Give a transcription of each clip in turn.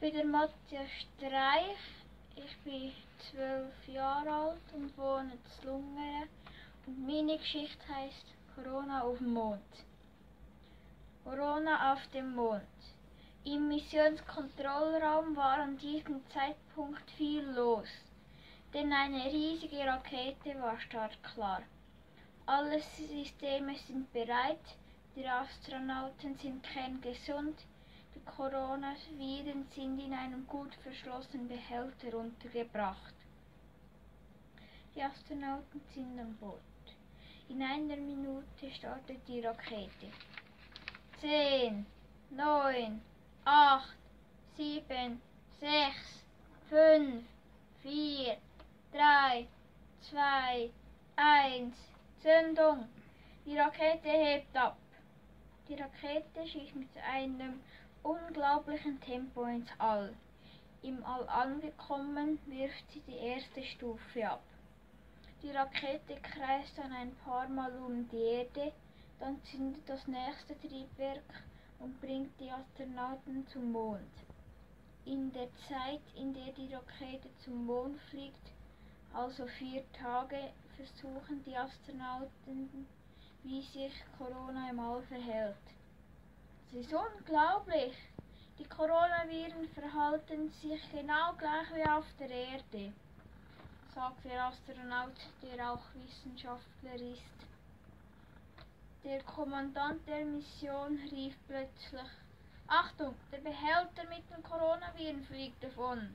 Ich bin der Matthias Streich. Ich bin zwölf Jahre alt und wohne in Lungern. Und meine Geschichte heißt Corona auf dem Mond. Corona auf dem Mond. Im Missionskontrollraum war an diesem Zeitpunkt viel los, denn eine riesige Rakete war startklar. Alle Systeme sind bereit, die Astronauten sind kerngesund, die Coronaviren sind in einem gut verschlossenen Behälter untergebracht. Die Astronauten sind an Bord. In einer Minute startet die Rakete. Zehn, neun, acht, sieben, sechs, fünf, vier, drei, zwei, eins, Zündung! Die Rakete hebt ab. Die Rakete schießt mit einem unglaublichen Tempo ins All. Im All angekommen wirft sie die erste Stufe ab. Die Rakete kreist dann ein paar Mal um die Erde, dann zündet das nächste Triebwerk und bringt die Astronauten zum Mond. In der Zeit, in der die Rakete zum Mond fliegt, also vier Tage, versuchen die Astronauten, wie sich Corona im All verhält. Es ist unglaublich. Die Coronaviren verhalten sich genau gleich wie auf der Erde, sagt der Astronaut, der auch Wissenschaftler ist. Der Kommandant der Mission rief plötzlich Achtung, der Behälter mit den Coronaviren fliegt davon.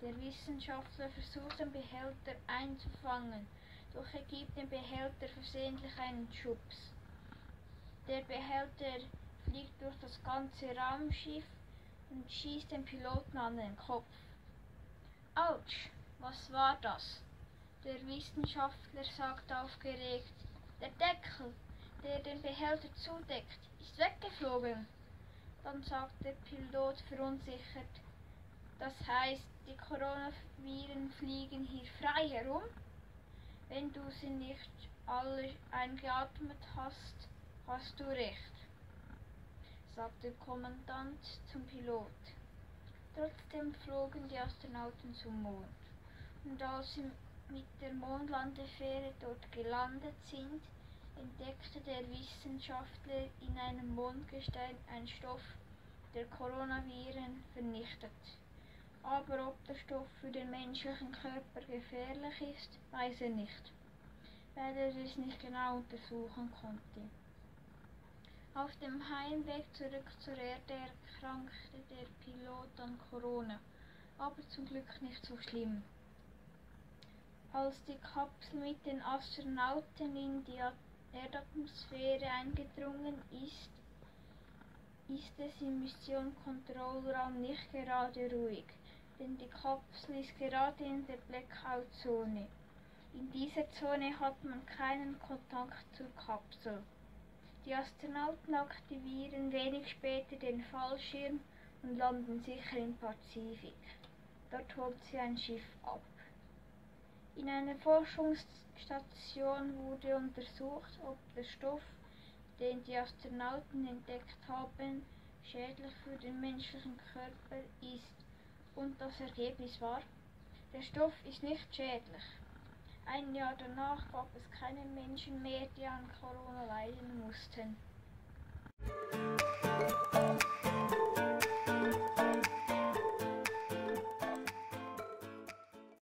Der Wissenschaftler versucht den Behälter einzufangen, doch er gibt dem Behälter versehentlich einen Schubs. Der Behälter fliegt durch das ganze Raumschiff und schießt den Piloten an den Kopf. Autsch, was war das? Der Wissenschaftler sagt aufgeregt, der Deckel, der den Behälter zudeckt, ist weggeflogen. Dann sagt der Pilot verunsichert, das heißt, die Coronaviren fliegen hier frei herum. Wenn du sie nicht alle eingeatmet hast, hast du recht, sagt der Kommandant zum Pilot. Trotzdem flogen die Astronauten zum Mond. Und als sie mit der Mondlandefähre dort gelandet sind, entdeckte der Wissenschaftler in einem Mondgestein einen Stoff, der Coronaviren vernichtet. Aber ob der Stoff für den menschlichen Körper gefährlich ist, weiß er nicht, weil er es nicht genau untersuchen konnte. Auf dem Heimweg zurück zur Erde erkrankte der Pilot an Corona, aber zum Glück nicht so schlimm. Als die Kapsel mit den Astronauten in die Erdatmosphäre eingedrungen ist, ist es im Mission-Kontrollraum nicht gerade ruhig denn die Kapsel ist gerade in der Blackout-Zone. In dieser Zone hat man keinen Kontakt zur Kapsel. Die Astronauten aktivieren wenig später den Fallschirm und landen sicher im Pazifik. Dort holt sie ein Schiff ab. In einer Forschungsstation wurde untersucht, ob der Stoff, den die Astronauten entdeckt haben, schädlich für den menschlichen Körper ist und das Ergebnis war, der Stoff ist nicht schädlich. Ein Jahr danach gab es keine Menschen mehr, die an Corona leiden mussten.